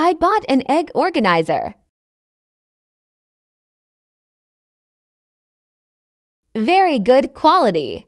I bought an egg organizer. Very good quality.